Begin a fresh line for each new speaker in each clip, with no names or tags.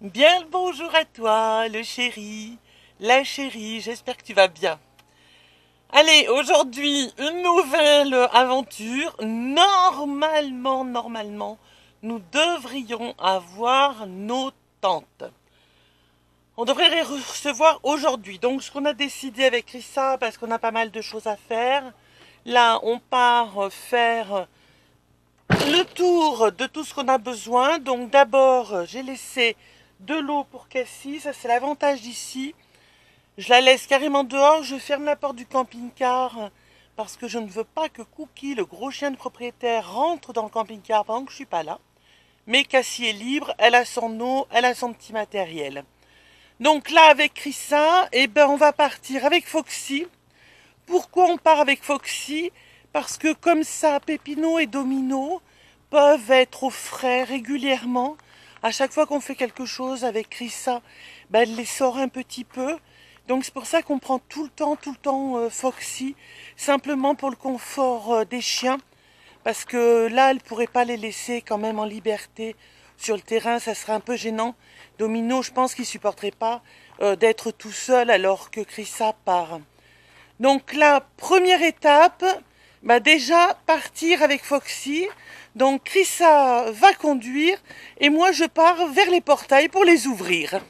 Bien le bonjour à toi, le chéri, la chérie, j'espère que tu vas bien. Allez, aujourd'hui, une nouvelle aventure. Normalement, normalement, nous devrions avoir nos tentes. On devrait les recevoir aujourd'hui. Donc, ce qu'on a décidé avec Rissa, parce qu'on a pas mal de choses à faire, là, on part faire le tour de tout ce qu'on a besoin. Donc, d'abord, j'ai laissé de l'eau pour Cassie. Ça, c'est l'avantage d'ici. Je la laisse carrément dehors. Je ferme la porte du camping-car parce que je ne veux pas que Cookie, le gros chien de propriétaire, rentre dans le camping-car pendant que je suis pas là. Mais Cassie est libre. Elle a son eau, elle a son petit matériel. Donc là, avec Chrissa, eh ben, on va partir avec Foxy. Pourquoi on part avec Foxy? Parce que comme ça, Pépino et Domino peuvent être au frais régulièrement à chaque fois qu'on fait quelque chose avec Chrissa, ben, elle les sort un petit peu. Donc c'est pour ça qu'on prend tout le temps, tout le temps euh, Foxy, simplement pour le confort euh, des chiens. Parce que là, elle ne pourrait pas les laisser quand même en liberté sur le terrain, ça serait un peu gênant. Domino, je pense qu'il supporterait pas euh, d'être tout seul alors que Chrissa part. Donc la première étape, bah déjà partir avec Foxy. Donc Chrissa va conduire et moi je pars vers les portails pour les ouvrir.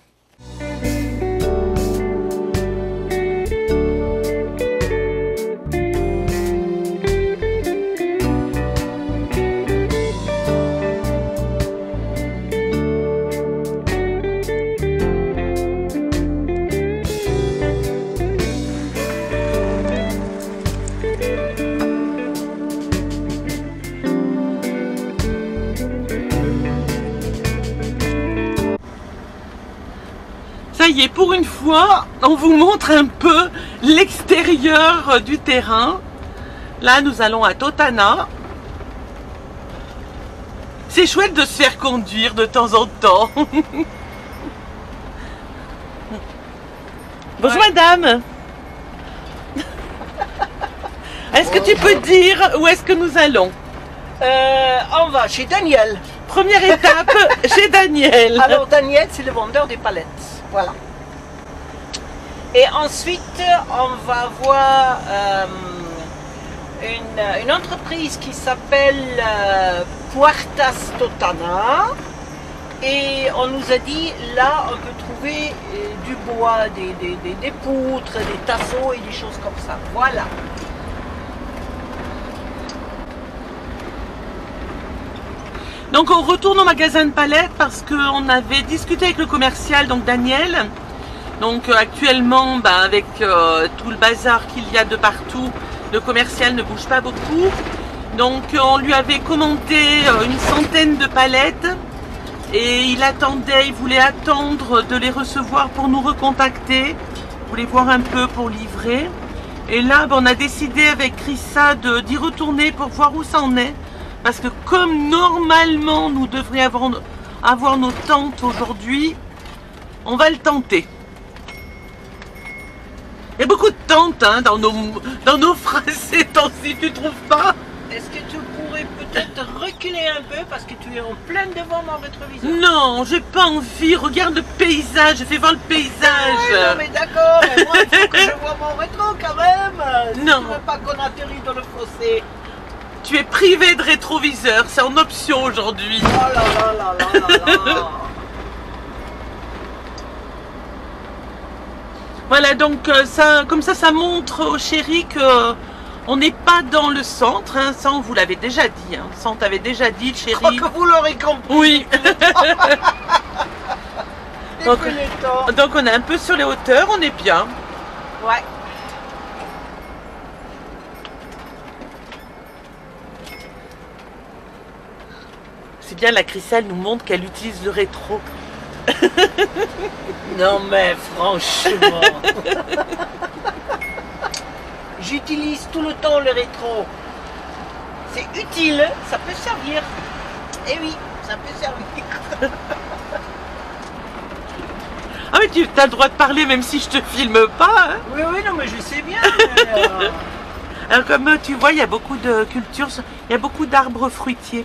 Est, pour une fois, on vous montre un peu l'extérieur du terrain. Là, nous allons à Totana. C'est chouette de se faire conduire de temps en temps. Bonjour madame. Est-ce que tu peux dire où est-ce que nous allons?
Euh, on va chez Daniel.
Première étape chez Daniel.
Alors Daniel, c'est le vendeur des palettes. Voilà. Et ensuite, on va voir euh, une, entreprise qui s'appelle euh, Puertas Totana. Et on nous a dit, là, on peut trouver euh, du bois, des, des- des- des poutres, des tasseaux et des choses comme ça. Voilà.
Donc on retourne au magasin de palettes parce qu'on avait discuté avec le commercial, donc Daniel. Donc euh, actuellement, bah, avec euh, tout le bazar qu'il y a de partout, le commercial ne bouge pas beaucoup. Donc euh, on lui avait commandé une centaine de palettes et il attendait, il voulait attendre de les recevoir pour nous recontacter. Il voulait voir un peu pour livrer. Et là, bah, on a décidé avec Chrissa d'y retourner pour voir où ça en est. Parce que comme normalement nous devrions avoir nos tentes aujourd'hui, on va le tenter. Hein, dans, nos, dans nos phrases ces temps-ci, tu trouves pas
Est-ce que tu pourrais peut-être reculer un peu parce que tu es en plein devant mon rétroviseur
Non, j'ai pas envie. Regarde le paysage, fais voir le paysage.
Ouais, non, mais d'accord, mais moi il faut que je vois mon rétro quand même. Si
Non.
Tu veux pas qu'on atterrit dans le fossé.
Tu es privé de rétroviseur, c'est en option aujourd'hui.
Oh là là là là là là.
Voilà, donc euh, ça, comme ça, ça montre au chéri que euh, on n'est pas dans le centre. Hein, ça, on vous l'avait déjà dit. Hein. Ça, on t'avait déjà dit, le
Je crois
chéri.
que vous l'aurez compris.
Oui. Donc- on est un peu sur les hauteurs, on est bien.
Ouais.
C'est bien, la Chriselle nous montre qu'elle utilise le rétro.
Non mais franchement. J'utilise tout le temps le rétro. C'est utile, ça peut servir. Eh oui, ça peut servir.
Ah, mais tu as le droit de parler même si je te filme pas. hein.
Oui, oui, non mais je sais bien. mais, euh,
Alors, comme euh, tu vois, il y a beaucoup de cultures, il y a beaucoup d'arbres fruitiers.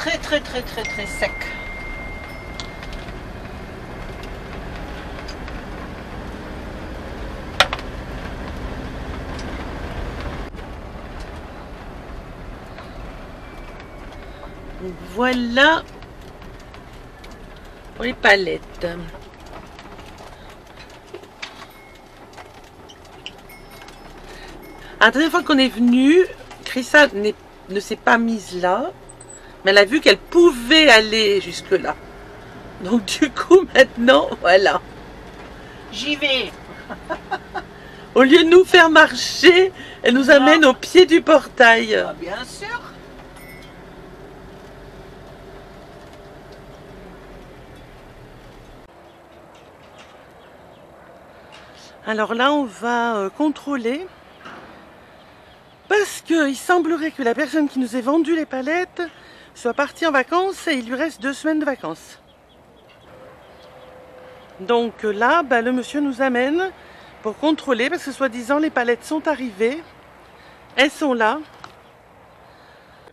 Très très très très sec.
Voilà pour les palettes. La dernière fois qu'on est venu, Chrissa ne s'est pas mise là, mais elle a vu qu'elle pouvait aller jusque là. Donc du coup maintenant, voilà.
J'y vais.
Au lieu de nous faire marcher, elle nous amène au pied du portail.
Ah, bien sûr.
Alors là, on va euh, contrôler. Parce qu'il semblerait que la personne qui nous ait vendu les palettes soit partie en vacances et il lui reste deux semaines de vacances. Donc là, bah, le monsieur nous amène pour contrôler parce que soi-disant les palettes sont arrivées. Elles sont là.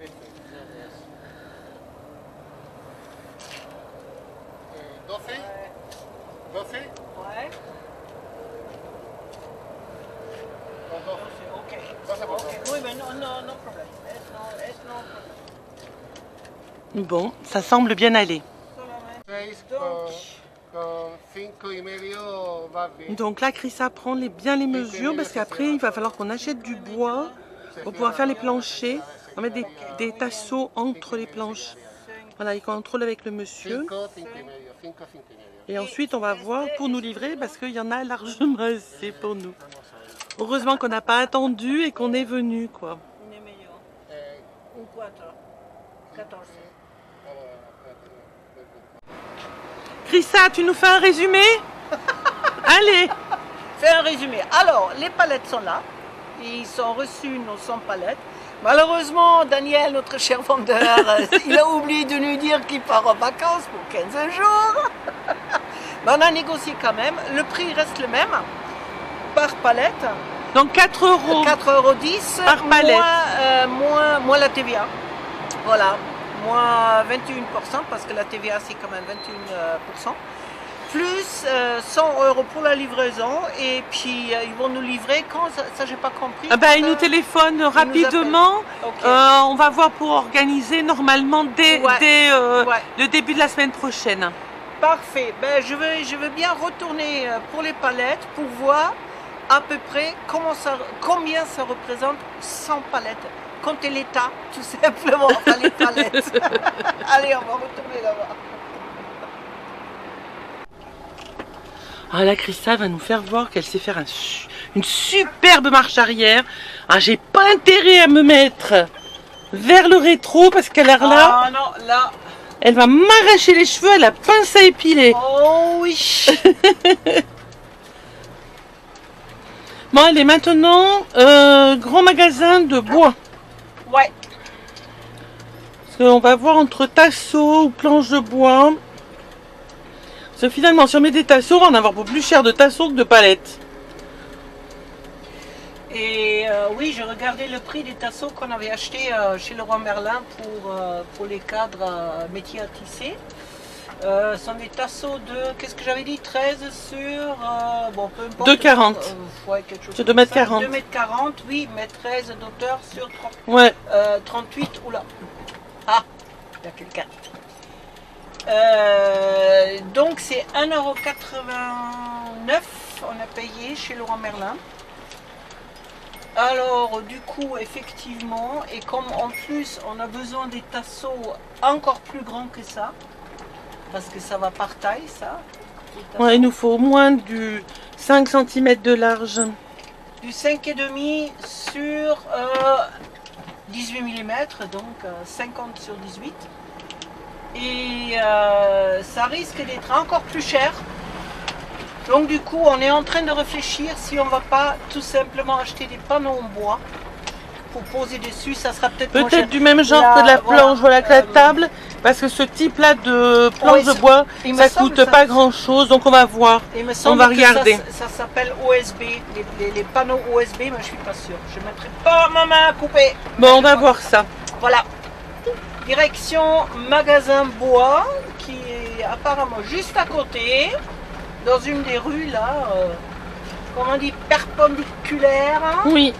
Eh, 12, 12,
Ouais.
o 12.
Ok.
12 por favor.
Oui, mais non, non, non problème. Es no, es no problème.
Bon, ça semble bien aller.
Solamente.
6 con, con 5 y medio va bien.
Donc là, Chrissa prend les, bien les mesures parce qu'après, il va falloir qu'on achète du bois pour pouvoir faire les planchers. On mettre des, des tasseaux entre les planches. Voilà, il contrôle avec le monsieur.
5, 5 y medio, 5, 5 y medio.
Et ensuite, on va voir pour nous livrer parce qu'il y en a largement assez pour nous. Heureusement qu'on n'a pas attendu et qu'on est venu, quoi.
Un y medio.
Eh,
Un cuatro. 14.
vamos a- a-
Chrissa, tu nous fais un résumé? Allez
Fais un résumé. Alors, les palettes sont là. Ils sont reçus nos 100 palettes. Malheureusement, Daniel, notre cher vendeur, euh, il a oublié de nous dire qu'il part en vacances pour 15 jours. Mais on a négocié quand même. Le prix reste le même par palette.
Donc 4 euros.
4,10 euros
Par palette.
Moins, euh, moins, moins la TVA. Voilà. Moins 21% parce que la TVA c'est quand même 21%. Plus euh, 100 euros pour la livraison et puis euh, ils vont nous livrer quand ça, ça j'ai pas compris.
Ah ben, il
Euh,
nous téléphone rapidement.
ok.
Euh, on va voir pour organiser normalement dès,
Ouais.
dès, euh,
Ouais.
le début de la semaine prochaine.
Parfait. Ben, je, veux, je veux bien retourner euh, pour les palettes pour voir à peu près comment ça, combien ça représente 100 palettes. Comptez l'état, tout simplement, pas les. Allez, on va retourner là-bas.
Ah là, Christa va nous faire voir qu'elle sait faire un une superbe marche arrière. Ah, j'ai pas intérêt à me mettre vers le rétro parce qu'elle a l'air là,
Ah non, là.
elle va m'arracher les cheveux à la pince à épiler.
Oh oui.
Bon, elle est maintenant euh, grand magasin de bois.
Ouais.
Parce qu'on va voir entre tasseaux ou planches de bois. Parce que finalement, si on met des tasseaux, on va en avoir pour plus cher de tasseaux que de palettes.
Et euh, oui, j'ai regardé le prix des tasseaux qu'on avait achetés euh, chez le roi Merlin pour, euh, pour les cadres métiers à tisser. Euh, ce sont des tasseaux de, qu'est-ce que j'avais dit 13 sur, euh, bon, peu importe.
2,40.
Euh, ouais, quelque chose
Sur
comme
2 mètres
ça.
40.
2 mètres 40, oui, mais 13 d'auteur sur 30,
Ouais.
euh, 38, oula. Ah, il y a quelqu'un. Euh, donc c'est 1,89€ on a payé chez roi Merlin. Alors du coup effectivement et comme en plus on a besoin des tasseaux encore plus grands que ça parce que ça va par taille ça.
Ouais, il nous faut au moins du 5 cm de large.
Du 5,5 sur euh, 18 mm, donc euh, 50 sur 18. Et euh, ça risque d'être encore plus cher. Donc du coup, on est en train de réfléchir si on va pas tout simplement acheter des panneaux en bois pour poser dessus. Ça sera peut-être.
Peut-être du même genre que de la planche, voilà, que la table. Parce que ce type-là de planche de bois, ça coûte pas grand-chose. Donc on va voir.
Il me semble
va
que
regarder.
Ça, ça s'appelle OSB, les, les- les panneaux OSB, mais je suis pas sûre. Je mettrai pas ma main à couper.
Bon, on va voir ça.
Voilà. Direction magasin bois qui est apparemment juste à côté, dans une des rues là, euh, comment on dit, perpendiculaire. hein.
Oui.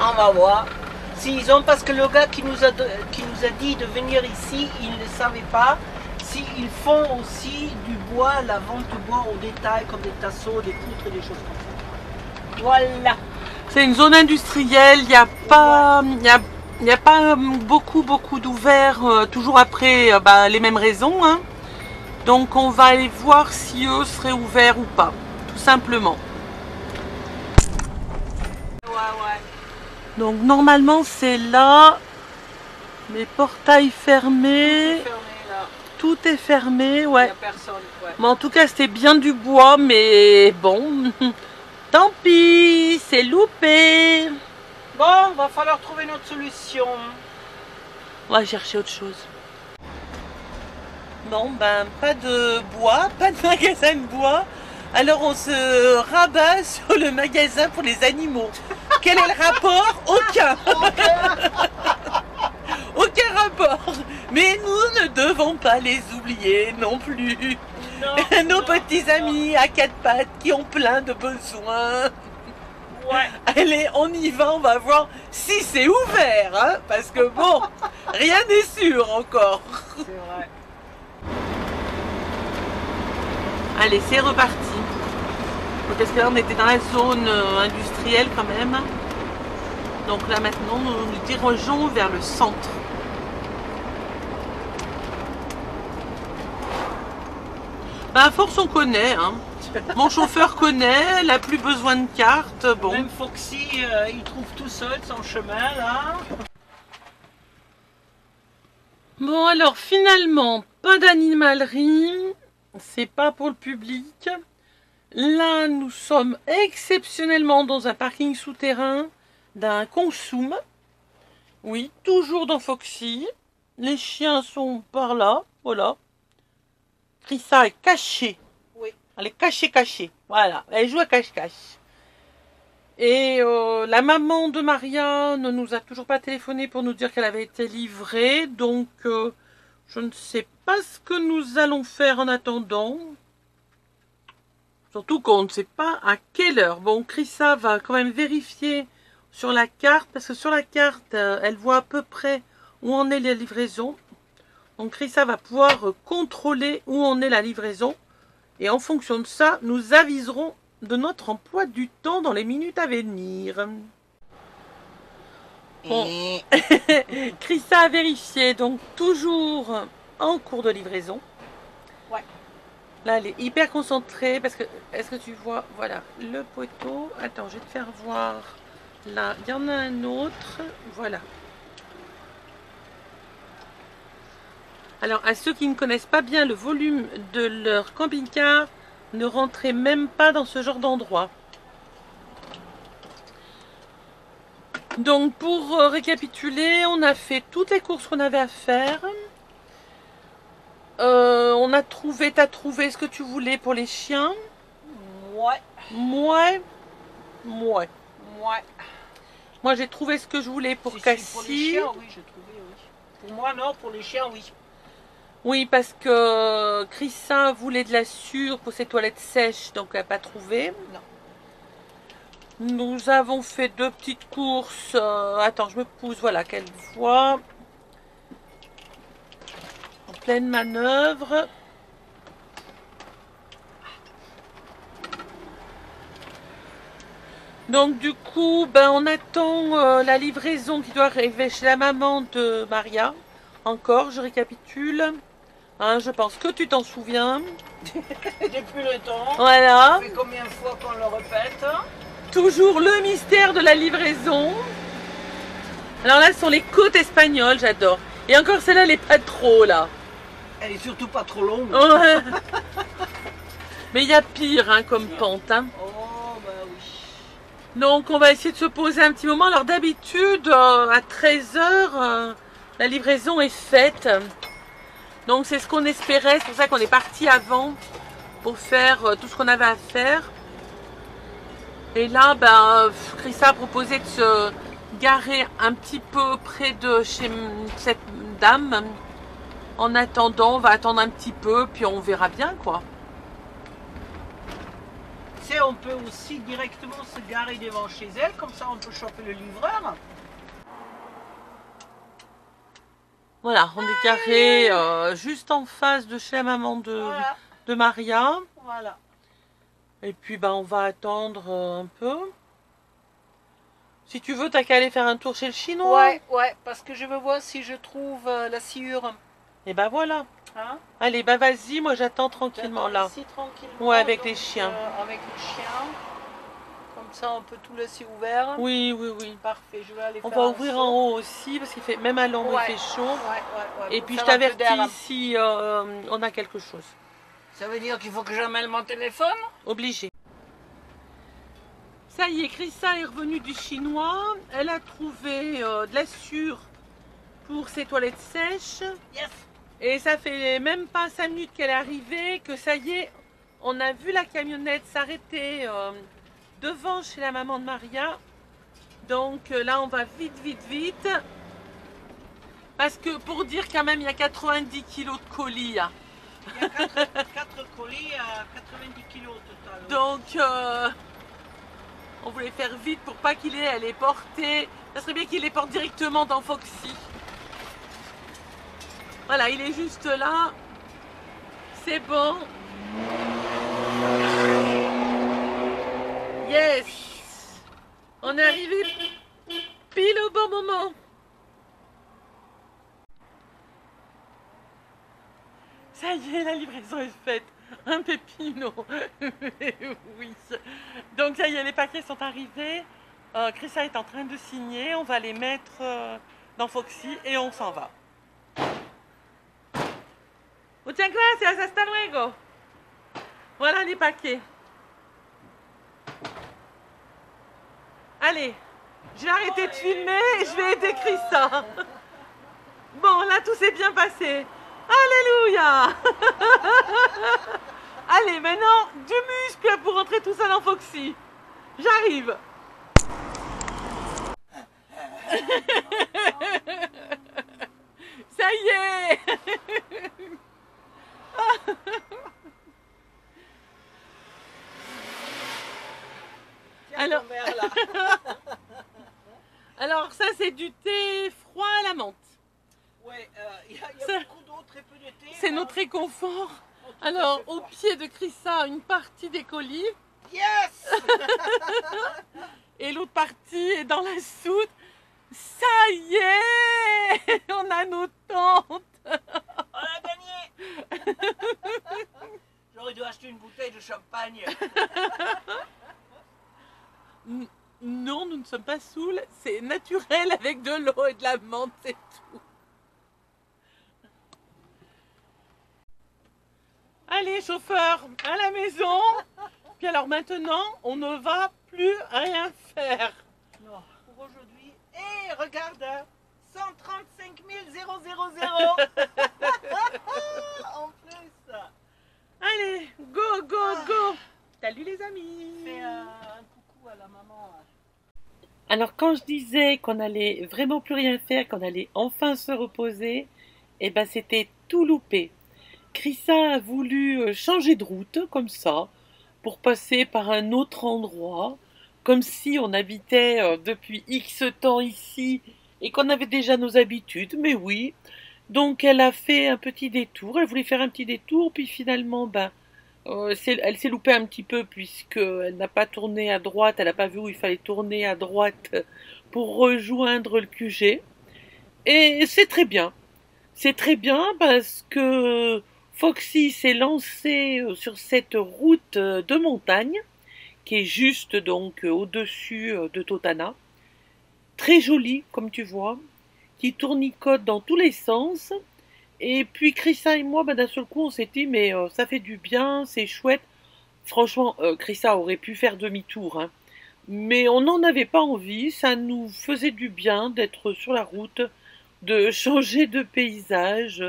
On va voir s'ils ont, parce que le gars qui nous a, de- qui nous a dit de venir ici, il ne savait pas s'ils font aussi du bois, la vente de bois au détail, comme des tasseaux, des poutres et des choses comme ça. Voilà.
C'est une zone industrielle, il n'y a pas, il y a, il y a pas beaucoup, beaucoup d'ouverts, euh, toujours après euh, bah, les mêmes raisons. hein. Donc on va aller voir si eux seraient ouverts ou pas, tout simplement.
Ouais, ouais.
Donc normalement c'est là, mes portails fermés,
Fermé là.
tout est fermé,
Il
ouais.
n'y a personne. Ouais.
Mais en tout cas c'était bien du bois, mais bon, tant pis, c'est loupé.
Bon, va falloir trouver une autre solution.
On va chercher autre chose. Bon, ben, pas de bois, pas de magasin de bois. Alors on se rabat sur le magasin pour les animaux. Quel est le rapport? Aucun. Aucun rapport. Mais nous ne devons pas les oublier non plus.
Non,
Nos
non,
petits
non.
amis à quatre pattes qui ont plein de besoins.
Ouais.
Allez, on y va, on va voir si c'est ouvert, hein, parce que bon, rien n'est sûr encore.
C'est vrai.
Allez, c'est reparti. Parce que là, on était dans la zone euh, industrielle quand même. Donc là, maintenant, nous nous dirigeons vers le centre. À force, on connaît. Hein. Mon chauffeur connaît, elle n'a plus besoin de carte. Bon.
Même Foxy, euh, il trouve tout seul son chemin là.
Bon, alors finalement, pas d'animalerie. C'est pas pour le public. Là, nous sommes exceptionnellement dans un parking souterrain d'un consum. Oui, toujours dans Foxy. Les chiens sont par là. Voilà. Crissa est cachée.
Oui.
Elle est cachée, cachée. Voilà. Elle joue à cache-cache. Et euh, la maman de Maria ne nous a toujours pas téléphoné pour nous dire qu'elle avait été livrée. Donc, euh, je ne sais pas ce que nous allons faire en attendant. Surtout qu'on ne sait pas à quelle heure. Bon, Chrissa va quand même vérifier sur la carte, parce que sur la carte, euh, elle voit à peu près où en est la livraison. Donc Chrissa va pouvoir contrôler où en est la livraison. Et en fonction de ça, nous aviserons de notre emploi du temps dans les minutes à venir. Bon. Chrissa a vérifié, donc toujours en cours de livraison.
Ouais.
Là, elle est hyper concentrée parce que, est-ce que tu vois, voilà, le poteau. Attends, je vais te faire voir. Là, il y en a un autre. Voilà. Alors, à ceux qui ne connaissent pas bien le volume de leur camping-car, ne rentrez même pas dans ce genre d'endroit. Donc, pour euh, récapituler, on a fait toutes les courses qu'on avait à faire. Euh, on a trouvé, t'as trouvé ce que tu voulais pour les chiens?
Ouais,
Moi, moi.
ouais.
Moi, j'ai trouvé ce que je voulais pour
Si, si,
Cassie.
Pour les chiens, oui, j'ai trouvé, oui. Pour moi, non, pour les chiens, oui.
Oui, parce que Christin voulait de la sûre pour ses toilettes sèches, donc elle n'a pas trouvé.
Non.
Nous avons fait deux petites courses. euh, attends, je me pousse, voilà, qu'elle voit. Pleine manœuvre. Donc du coup, ben, on attend euh, la livraison qui doit arriver chez la maman de Maria. Encore, je récapitule. Hein, je pense que tu t'en souviens.
J'ai plus le temps.
Voilà.
Ça fait combien de fois qu'on le répète hein?
Toujours le mystère de la livraison. Alors là, ce sont les côtes espagnoles, j'adore. Et encore celle-là, elle est pas trop là.
Elle est surtout pas trop longue.
Ouais. Mais il y a pire hein, comme pente. hein.
Oh, bah oui.
Donc on va essayer de se poser un petit moment. Alors d'habitude, euh, à 13h, la livraison est faite. Donc c'est ce qu'on espérait. C'est pour ça qu'on est parti avant pour faire euh, tout ce qu'on avait à faire. Et là, ben, euh, Chrissa a proposé de se garer un petit peu près de chez cette dame. En attendant, on va attendre un petit peu, puis on verra bien quoi.
Tu sais, on peut aussi directement se garer devant chez elle, comme ça on peut choper le livreur.
Voilà, on est garé euh, juste en face de chez la maman de,
Voilà,
de Maria.
voilà.
Et puis bah on va attendre euh, un peu. Si tu veux, t'as qu'à aller faire un tour chez le chinois.
Ouais, ouais, parce que je veux voir si je trouve euh, la sciure.
Et bah voilà.
Hein
Allez, bah vas-y, moi j'attends tranquillement là.
Ici, tranquillement.
Ouais, avec
donc,
les chiens.
euh, avec les chiens. Comme ça, on peut tout laisser ouvert.
Oui, oui, oui.
Parfait, je vais aller
On
faire
va ouvrir
saut.
en haut aussi parce qu'il fait même à l'ombre
Ouais.
il fait chaud.
Ouais, ouais, ouais,
Et puis je t'avertis si euh, on a quelque chose.
Ça veut dire qu'il faut que j'amène mon téléphone?
Obligé. Ça y est, Chrissa est revenue du chinois. Elle a trouvé euh, de la sûre pour ses toilettes sèches.
Yes
Et ça fait même pas 5 minutes qu'elle est arrivée que ça y est, on a vu la camionnette s'arrêter euh, devant chez la maman de Maria. Donc euh, là, on va vite, vite, vite. Parce que pour dire quand même, il y a 90 kilos de colis. hein.
Il y a 4, colis à 90 kilos au total.
Donc, euh, on voulait faire vite pour pas qu'il ait à les porter. Ça serait bien qu'il les porte directement dans Foxy. Voilà, il est juste là. C'est bon. Yes On est arrivé pile au bon moment. Ça y est, la livraison est faite. Un pépino. oui. Donc ça y est, les paquets sont arrivés. Euh, Chrissa est en train de signer. On va les mettre euh, dans Foxy et on s'en va. Muchas gracias, hasta luego. Voilà les paquets. Allez, je vais arrêter de filmer et je vais aider Chrissa. Bon, là tout s'est bien passé. Alléluia Allez, maintenant, du muscle pour rentrer tout ça dans Foxy. J'arrive. ça y est
Tiens
Alors-
là.
Alors ça, c'est du thé froid à la menthe.
Ouais, euh, il y a, il y a
Ça-
beaucoup d'eau, très peu de thé.
C'est
hein.
notre réconfort.
Oh,
Alors, au pied de Chrissa, une partie des colis
Yes
et l'autre partie est dans la soute. Ça y est On a nos tentes
J'aurais dû acheter une bouteille de champagne.
Non, nous ne sommes pas saouls. C'est naturel avec de l'eau et de la menthe, c'est tout. Allez, chauffeur, à la maison. Puis alors maintenant, on ne va plus rien faire.
Non, pour aujourd'hui. Et regarde, hein, 135 000 En plus
Allez, go, go, go. Salut les amis.
Fais euh, un coucou à la maman.
Alors quand je disais qu'on allait vraiment plus rien faire, qu'on allait enfin se reposer, eh ben c'était tout loupé. Chrissa a voulu euh, changer de route comme ça, pour passer par un autre endroit, comme si on habitait euh, depuis X temps ici et qu'on avait déjà nos habitudes, mais oui. Donc elle a fait un petit détour, elle voulait faire un petit détour, puis finalement, ben, euh, elle s'est loupée un petit peu puisqu'elle n'a pas tourné à droite, elle n'a pas vu où il fallait tourner à droite pour rejoindre le QG. Et c'est très bien. C'est très bien parce que Foxy s'est lancé euh, sur cette route euh, de montagne qui est juste donc au-dessus de Totana. Très jolie, comme tu vois, qui tournicote dans tous les sens. Et puis Chrissa et moi, bah, d'un seul coup, on s'est dit, mais euh, ça fait du bien, c'est chouette. Franchement, euh, Chrissa aurait pu faire demi-tour, hein. mais on n'en avait pas envie. Ça nous faisait du bien d'être sur la route, de changer de paysage,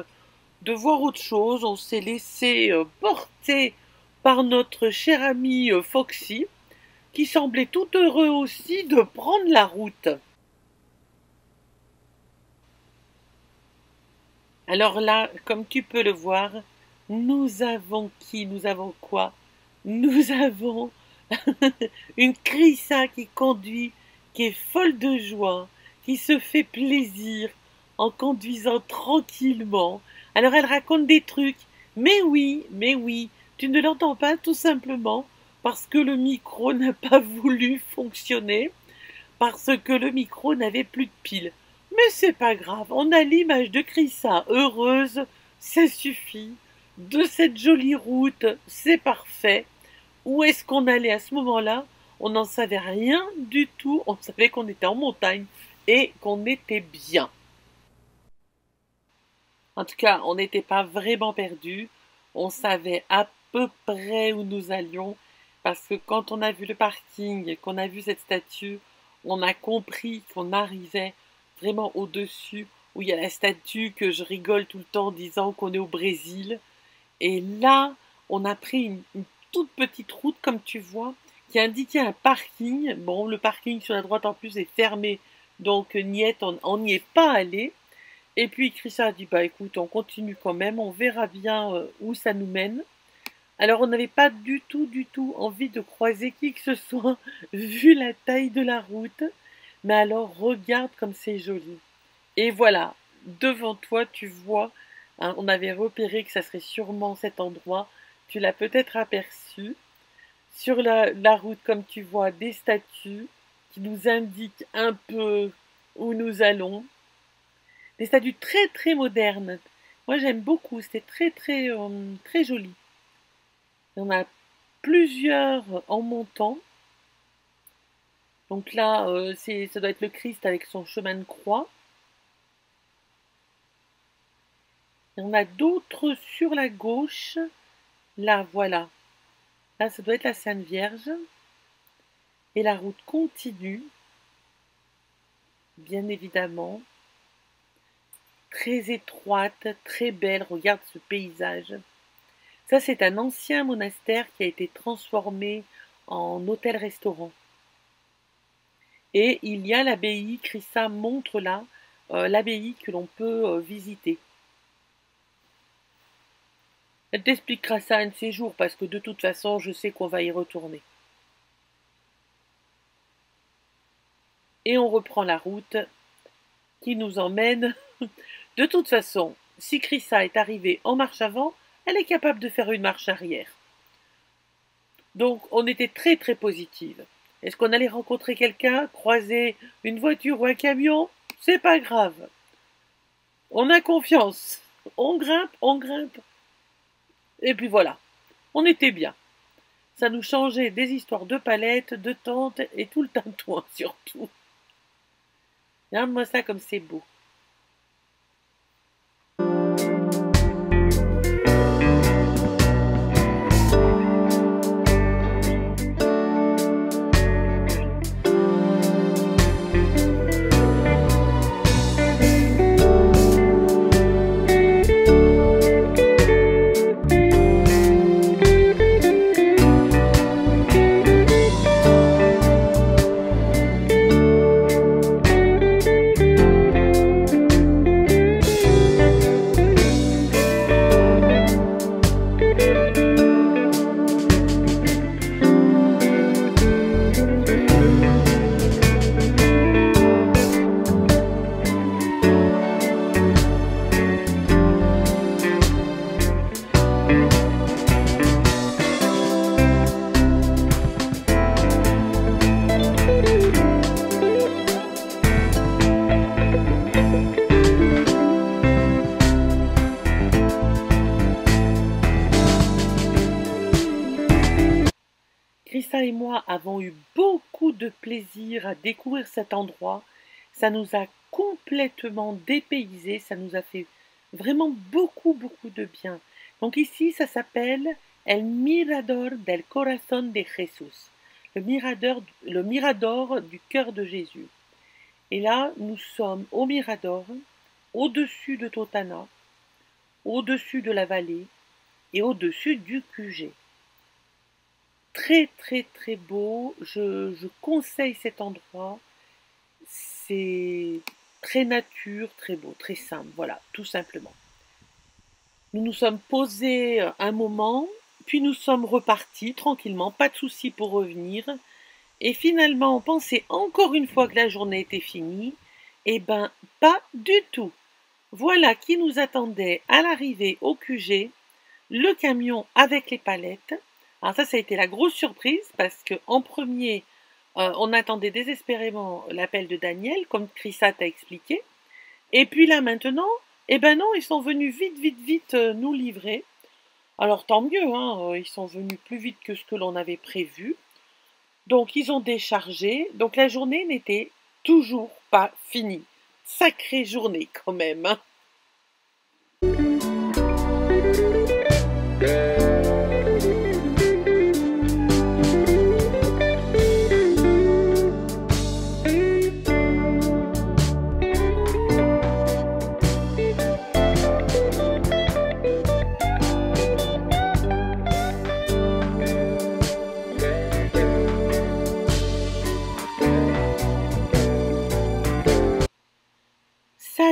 de voir autre chose. On s'est laissé euh, porter par notre cher ami Foxy, qui semblait tout heureux aussi de prendre la route. Alors là, comme tu peux le voir, nous avons qui Nous avons quoi? Nous avons une Crissa qui conduit, qui est folle de joie, qui se fait plaisir en conduisant tranquillement. Alors elle raconte des trucs. Mais oui, mais oui, tu ne l'entends pas tout simplement parce que le micro n'a pas voulu fonctionner, parce que le micro n'avait plus de piles. Mais c'est pas grave, on a l'image de Crissa heureuse, ça suffit. De cette jolie route, c'est parfait. Où est-ce qu'on allait à ce moment-là? On n'en savait rien du tout, on savait qu'on était en montagne et qu'on était bien. En tout cas, on n'était pas vraiment perdu. On savait à peu près où nous allions parce que quand on a vu le parking, qu'on a vu cette statue, on a compris qu'on arrivait vraiment au-dessus où il y a la statue que je rigole tout le temps en disant qu'on est au Brésil. Et là, on a pris une, toute petite route, comme tu vois, qui indiquait un parking. Bon, le parking sur la droite en plus est fermé, donc niette, on n'y est pas allé. Et puis Christian a dit bah écoute, on continue quand même, on verra bien euh, où ça nous mène. Alors on n'avait pas du tout, du tout envie de croiser qui que ce soit, vu la taille de la route. Mais alors regarde comme c'est joli. Et voilà, devant toi tu vois, hein, on avait repéré que ça serait sûrement cet endroit. Tu l'as peut-être aperçu. Sur la, route, comme tu vois, des statues qui nous indiquent un peu où nous allons des statues très très modernes. Moi j'aime beaucoup, c'était très très euh, très joli. Il y en a plusieurs en montant. Donc là, euh, ça doit être le Christ avec son chemin de croix. Il y a d'autres sur la gauche. Là, voilà. Là, ça doit être la Sainte Vierge. Et la route continue, bien évidemment très étroite, très belle. Regarde ce paysage. Ça, c'est un ancien monastère qui a été transformé en hôtel-restaurant. Et il y a l'abbaye, Chrissa montre là euh, l'abbaye que l'on peut euh, visiter. Elle t'expliquera ça un de ces jours parce que de toute façon, je sais qu'on va y retourner. Et on reprend la route qui nous emmène de toute façon, si Chrissa est arrivée en marche avant, elle est capable de faire une marche arrière. Donc on était très très positive. Est-ce qu'on allait rencontrer quelqu'un, croiser une voiture ou un camion? C'est pas grave. On a confiance. On grimpe, on grimpe. Et puis voilà. On était bien. Ça nous changeait des histoires de palettes, de tentes et tout le tintouin surtout. Regarde-moi ça comme c'est beau. Cet endroit. Ça nous a complètement dépaysé, ça nous a fait vraiment beaucoup, beaucoup de bien. Donc ici, ça s'appelle El Mirador del Corazón de Jesús, le mirador, le mirador du cœur de Jésus. Et là, nous sommes au mirador, au-dessus de Totana, au-dessus de la vallée et au-dessus du QG très très très beau. Je, conseille cet endroit. C'est très nature, très beau, très simple. Voilà, tout simplement. Nous nous sommes posés un moment, puis nous sommes repartis tranquillement, pas de souci pour revenir. Et finalement, on pensait encore une fois que la journée était finie. Eh ben, pas du tout. Voilà qui nous attendait à l'arrivée au QG, le camion avec les palettes. Alors ça, ça a été la grosse surprise parce que en premier, euh, on attendait désespérément l'appel de Daniel, comme Chrisat a expliqué. Et puis là maintenant, eh ben non, ils sont venus vite, vite, vite euh, nous livrer. Alors tant mieux, hein, euh, ils sont venus plus vite que ce que l'on avait prévu. Donc ils ont déchargé. Donc la journée n'était toujours pas finie. Sacrée journée quand même. Hein.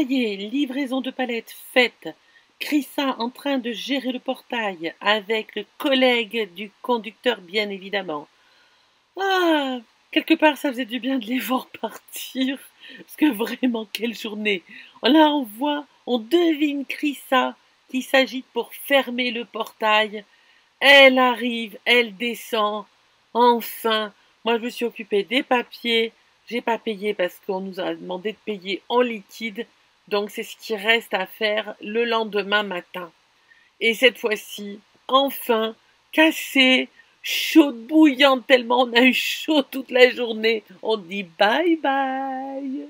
Livraison de palettes faite. Chrissa en train de gérer le portail avec le collègue du conducteur, bien évidemment. Ah, quelque part, ça faisait du bien de les voir partir. Parce que vraiment, quelle journée. Là, on voit, on devine Chrissa qui s'agite pour fermer le portail. Elle arrive, elle descend. Enfin, moi, je me suis occupée des papiers. J'ai pas payé parce qu'on nous a demandé de payer en liquide. Donc c'est ce qui reste à faire le lendemain matin. Et cette fois-ci, enfin, cassé, chaude, bouillante, tellement on a eu chaud toute la journée. On dit bye bye.